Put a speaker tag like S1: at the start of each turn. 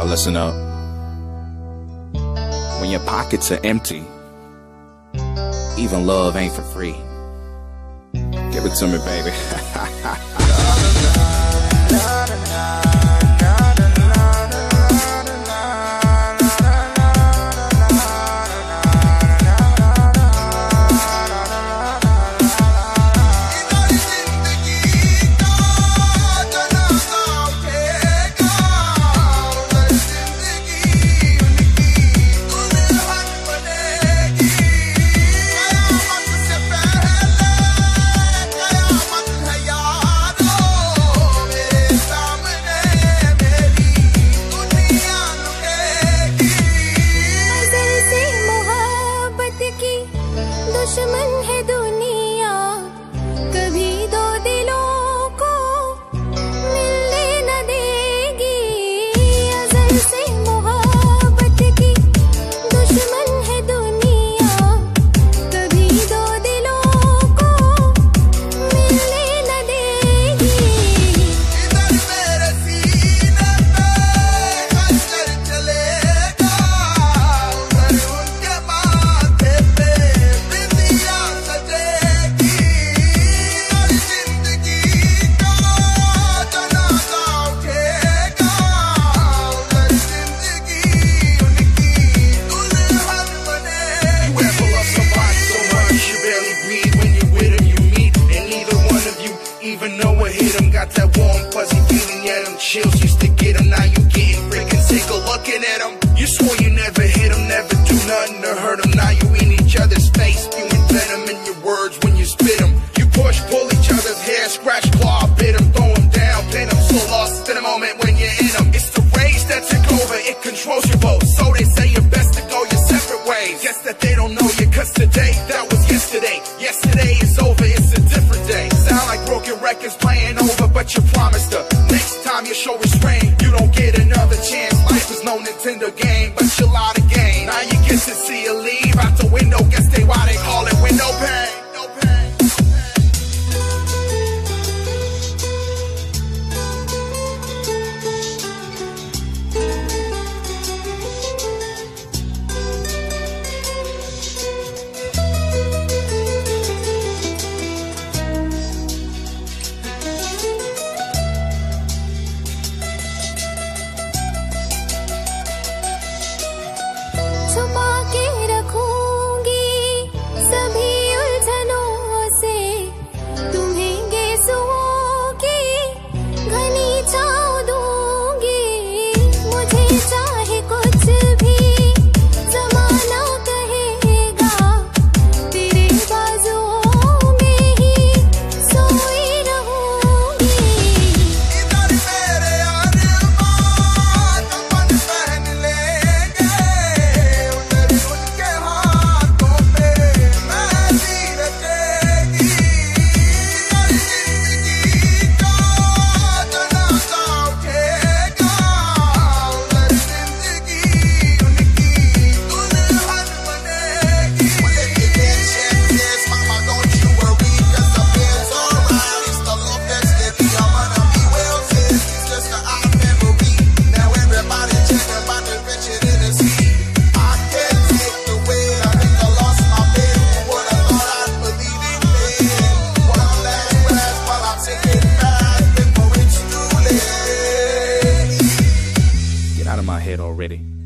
S1: Y'all listen up. When your pockets are empty, even love ain't for free. Give it to me, baby.
S2: दुश्मन है दुनिया
S3: You swore you never hit them, never do nothing to hurt them. Now you in each other's face, spewing venom in your words when you spit them. You push, pull each other's hair, scratch, claw, bit them, throw them down, pin them. So lost in the moment when you're in them. It's the rage that took over, it controls your boat. So they say you're best to go your separate ways. Guess that they don't know you, cause today, that was yesterday. Yesterday is over, it's a different day. Sound like broken records playing over, but you promised her.
S1: Out of my head already.